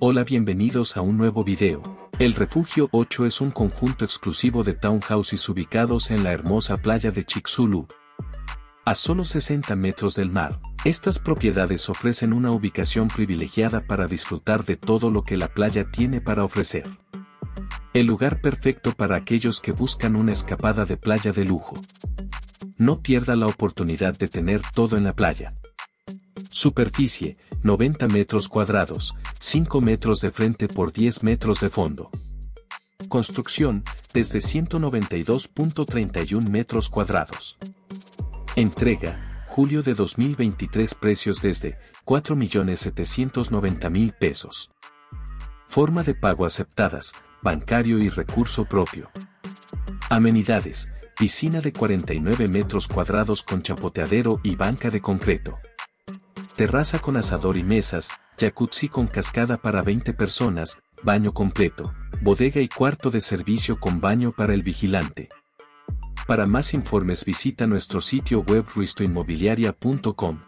Hola bienvenidos a un nuevo video. El Refugio 8 es un conjunto exclusivo de townhouses ubicados en la hermosa playa de Chicxulub. A solo 60 metros del mar, estas propiedades ofrecen una ubicación privilegiada para disfrutar de todo lo que la playa tiene para ofrecer. El lugar perfecto para aquellos que buscan una escapada de playa de lujo. No pierda la oportunidad de tener todo en la playa. Superficie, 90 metros cuadrados, 5 metros de frente por 10 metros de fondo. Construcción, desde 192.31 metros cuadrados. Entrega, julio de 2023 precios desde 4.790.000 pesos. Forma de pago aceptadas, bancario y recurso propio. Amenidades, piscina de 49 metros cuadrados con chapoteadero y banca de concreto terraza con asador y mesas, jacuzzi con cascada para 20 personas, baño completo, bodega y cuarto de servicio con baño para el vigilante. Para más informes visita nuestro sitio web ruistoinmobiliaria.com.